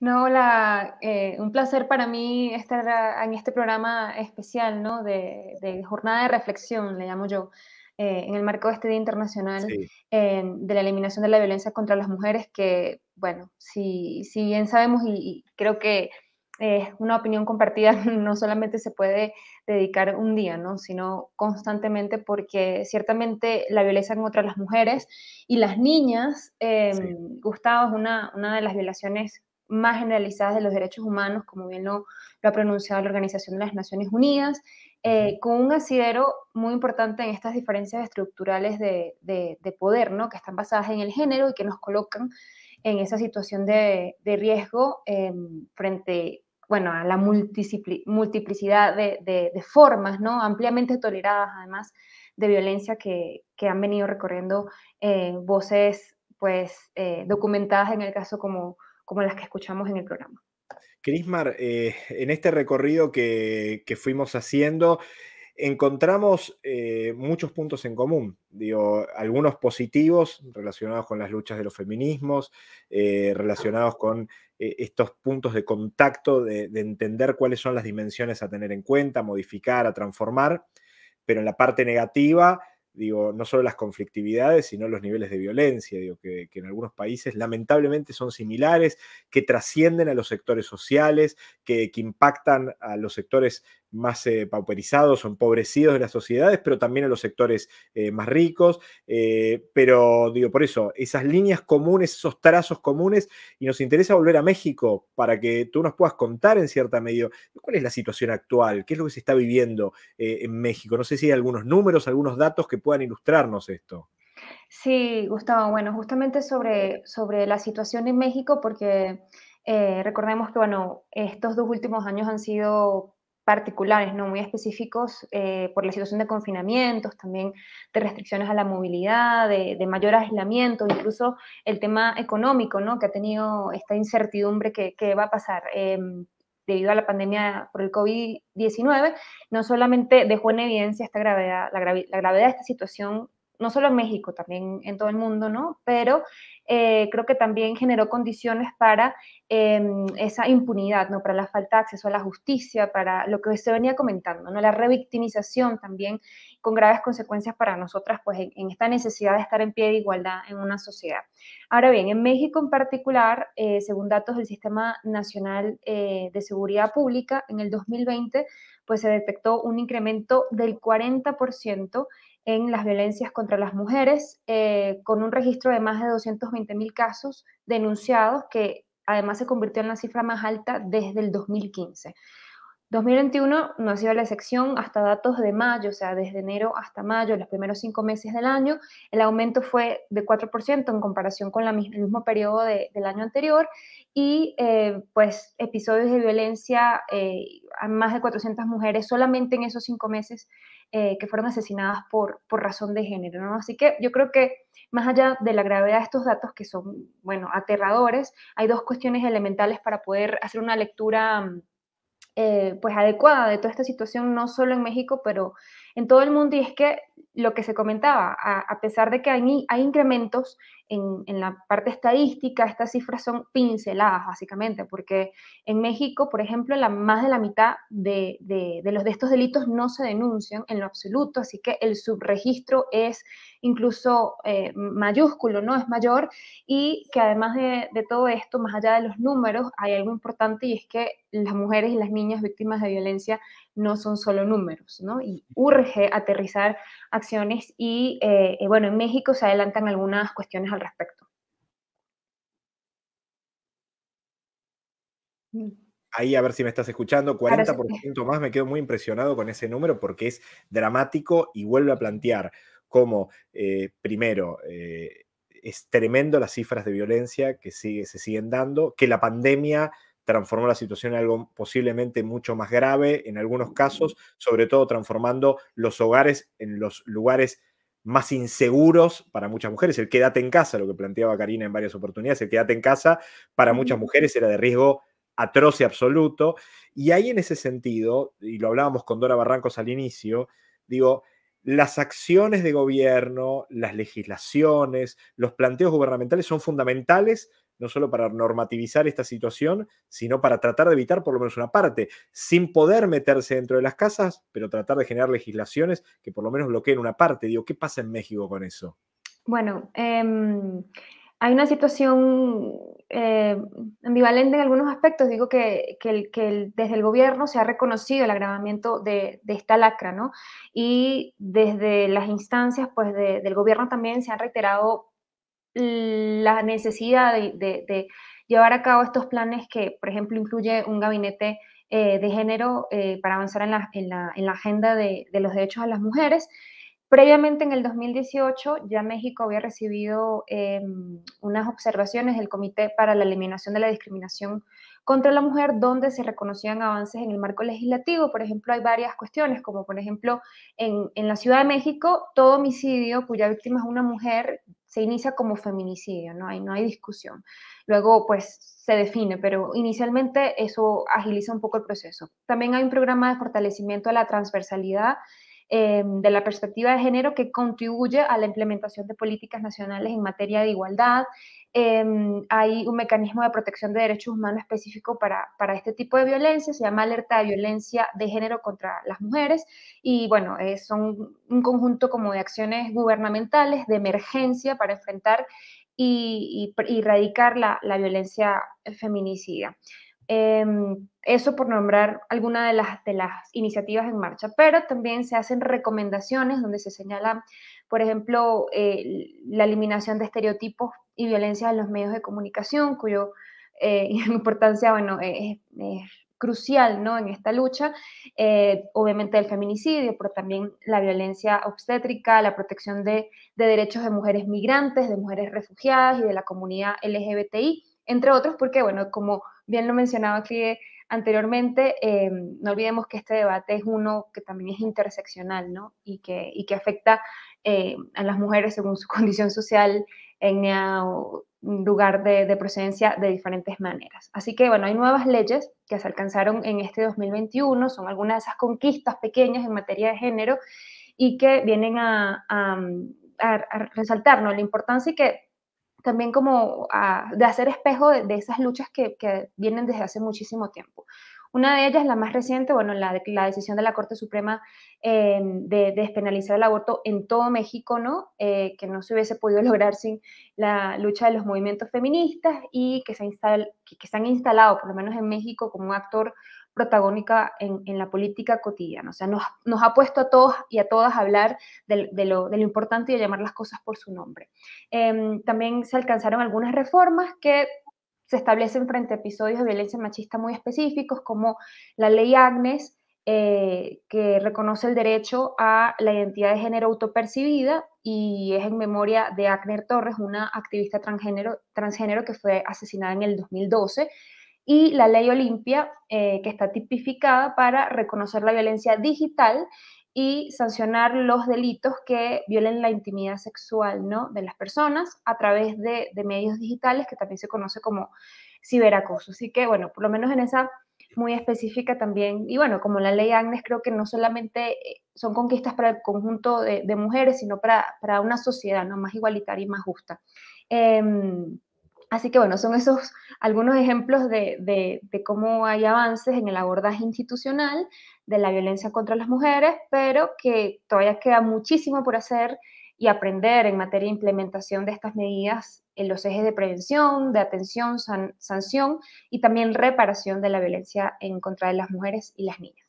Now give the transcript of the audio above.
No, hola, eh, un placer para mí estar en este programa especial, ¿no? De, de jornada de reflexión, le llamo yo, eh, en el marco de este Día Internacional Sí. eh, de la eliminación de la violencia contra las mujeres, que, bueno, si, si bien sabemos y, y creo que es una opinión compartida, no solamente se puede dedicar un día, ¿no? Sino constantemente, porque ciertamente la violencia contra las mujeres y las niñas, Sí. Gustavo, es una, una de las violaciones más generalizadas de los derechos humanos, como bien lo, lo ha pronunciado la Organización de las Naciones Unidas, eh, con un asidero muy importante en estas diferencias estructurales de, de, de, poder, ¿no? que están basadas en el género y que nos colocan en esa situación de, de riesgo eh, frente bueno, a la multiplicidad de, formas ¿no? ampliamente toleradas, además, de violencia que, que han venido recorriendo eh, voces pues, eh, documentadas en el caso como como las que escuchamos en el programa. Crismar, eh, en este recorrido que, que, fuimos haciendo, encontramos eh, muchos puntos en común, digo, algunos positivos relacionados con las luchas de los feminismos, eh, relacionados con estos puntos de contacto, de, de, entender cuáles son las dimensiones a tener en cuenta, a modificar, a transformar, pero en la parte negativa digo, no solo las conflictividades, sino los niveles de violencia, digo, que, que, en algunos países lamentablemente son similares, que trascienden a los sectores sociales, que, que impactan a los sectores más eh, pauperizados o empobrecidos de las sociedades, pero también a los sectores eh, más ricos. Eh, pero digo, por eso, esas líneas comunes, esos trazos comunes, y nos interesa volver a México para que tú nos puedas contar en cierta medida cuál es la situación actual, qué es lo que se está viviendo en México. No sé si hay algunos números, algunos datos que puedan ilustrarnos esto. Sí, Gustavo, bueno, justamente sobre, sobre la situación en México, porque recordemos que, bueno, estos dos últimos años han sido particulares, ¿no? muy específicos eh, por la situación de confinamientos, también de restricciones a la movilidad, de, mayor aislamiento, incluso el tema económico, ¿no? que ha tenido esta incertidumbre que, va a pasar. Eh, debido a la pandemia por el COVID-19, no solamente dejó en evidencia esta gravedad, la gravedad de esta situación no solo en México, también en todo el mundo, ¿no? Pero eh, creo que también generó condiciones para eh, esa impunidad, ¿no? Para la falta de acceso a la justicia, para lo que se venía comentando, ¿no? La revictimización también con graves consecuencias para nosotras, pues en, en esta necesidad de estar en pie de igualdad en una sociedad. Ahora bien, en México en particular, eh, según datos del Sistema Nacional eh, de Seguridad Pública, en el 2020, pues se detectó un incremento del 40% en las violencias contra las mujeres, eh, con un registro de más de 220 mil casos denunciados, que además se convirtió en la cifra más alta desde el 2015. 2021 no ha sido la excepción hasta datos de mayo, o sea, desde enero hasta mayo, los primeros cinco meses del año, el aumento fue de 4% en comparación con la, el mismo periodo de, del año anterior y eh, pues episodios de violencia eh, a más de 400 mujeres solamente en esos cinco meses eh, que fueron asesinadas por, por razón de género. Así que yo creo que más allá de la gravedad de estos datos que son, bueno, aterradores, hay dos cuestiones elementales para poder hacer una lectura eh, pues adecuada de toda esta situación, no solo en México, pero en todo el mundo, y es que lo que se comentaba, a, a pesar de que hay, hay incrementos en, en, la parte estadística, estas cifras son pinceladas, básicamente, porque en México, por ejemplo, la, más de la mitad de, de, de los de estos delitos no se denuncian en lo absoluto, así que el subregistro es incluso eh, mayúsculo, ¿no? Es mayor y que además de, de, todo esto, más allá de los números, hay algo importante y es que las mujeres y las niñas víctimas de violencia no son solo números, ¿no? Y urge aterrizar acciones y, eh, eh, bueno, en México se adelantan algunas cuestiones al respecto. Ahí a ver si me estás escuchando, 40% más, me quedo muy impresionado con ese número porque es dramático y vuelve a plantear cómo, eh, primero, eh, es tremendo las cifras de violencia que sigue, se siguen dando, que la pandemia transformó la situación en algo posiblemente mucho más grave en algunos casos, sobre todo transformando los hogares en los lugares más inseguros para muchas mujeres. El quédate en casa, lo que planteaba Karina en varias oportunidades, el quédate en casa para muchas mujeres era de riesgo atroz y absoluto. Y ahí en ese sentido, y lo hablábamos con Dora Barrancos al inicio, digo, las acciones de gobierno, las legislaciones, los planteos gubernamentales son fundamentales no solo para normativizar esta situación, sino para tratar de evitar por lo menos una parte, sin poder meterse dentro de las casas, pero tratar de generar legislaciones que por lo menos bloqueen una parte. Digo, ¿qué pasa en México con eso? Bueno, em, hay una situación eh, ambivalente en algunos aspectos. Digo que, desde el gobierno se ha reconocido el agravamiento de, esta lacra, ¿no? Y desde las instancias pues, del gobierno también se han reiterado la necesidad de, llevar a cabo estos planes que, por ejemplo, incluye un gabinete eh, de género eh, para avanzar en la, en la agenda de, los derechos a las mujeres. Previamente, en el 2018, ya México había recibido em, unas observaciones del Comité para la Eliminación de la Discriminación contra la Mujer, donde se reconocían avances en el marco legislativo. Por ejemplo, hay varias cuestiones, como por ejemplo, en, la Ciudad de México, todo homicidio cuya víctima es una mujer se inicia como feminicidio, no hay, no hay discusión. Luego, pues se define, pero inicialmente eso agiliza un poco el proceso. También hay un programa de fortalecimiento de la transversalidad eh, de la perspectiva de género que contribuye a la implementación de políticas nacionales en materia de igualdad. Em, hay un mecanismo de protección de derechos humanos específico para, para, este tipo de violencia, se llama alerta de violencia de género contra las mujeres y bueno, son un conjunto como de acciones gubernamentales de emergencia para enfrentar y, y, erradicar la, la violencia feminicida. Em, eso por nombrar alguna de las, de las iniciativas en marcha, pero también se hacen recomendaciones donde se señala, por ejemplo, eh, la eliminación de estereotipos y violencia en los medios de comunicación, cuyo eh, importancia, bueno, es, crucial ¿no? en esta lucha, eh, obviamente el feminicidio, pero también la violencia obstétrica, la protección de, de derechos de mujeres migrantes, de mujeres refugiadas y de la comunidad LGBTI, entre otros, porque, bueno, como bien lo mencionaba aquí anteriormente, eh, no olvidemos que este debate es uno que también es interseccional, ¿no? Y que, y que afecta eh, a las mujeres según su condición social, etnia o lugar de, de, procedencia de diferentes maneras. Así que, bueno, hay nuevas leyes que se alcanzaron en este 2021, son algunas de esas conquistas pequeñas en materia de género y que vienen a, a, a resaltar ¿no? la importancia y que también como de hacer espejo de, esas luchas que, vienen desde hace muchísimo tiempo. Una de ellas, la más reciente, bueno, la, decisión de la Corte Suprema eh, de, despenalizar el aborto en todo México, ¿no? Eh, que no se hubiese podido lograr sin la lucha de los movimientos feministas y que se, que se han instalado, por lo menos en México, como un actor protagónica en, la política cotidiana. O sea, nos, ha puesto a todos y a todas a hablar de, lo, importante y de llamar las cosas por su nombre. Em, también se alcanzaron algunas reformas que se establecen frente a episodios de violencia machista muy específicos, como la ley Agnes, eh, que reconoce el derecho a la identidad de género autopercibida y es en memoria de Agner Torres, una activista transgénero, transgénero que fue asesinada en el 2012 y la ley Olimpia, eh, que está tipificada para reconocer la violencia digital y sancionar los delitos que violen la intimidad sexual ¿no? de las personas a través de, medios digitales, que también se conoce como ciberacoso. Así que, bueno, por lo menos en esa muy específica también, y bueno, como la ley Agnes, creo que no solamente eh, son conquistas para el conjunto de, mujeres, sino para, para, una sociedad ¿no? más igualitaria y más justa. Em, Así que bueno, son esos algunos ejemplos de, cómo hay avances en el abordaje institucional de la violencia contra las mujeres, pero que todavía queda muchísimo por hacer y aprender en materia de implementación de estas medidas en los ejes de prevención, de atención, sanción y también reparación de la violencia en contra de las mujeres y las niñas.